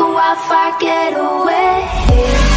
a wildfire getaway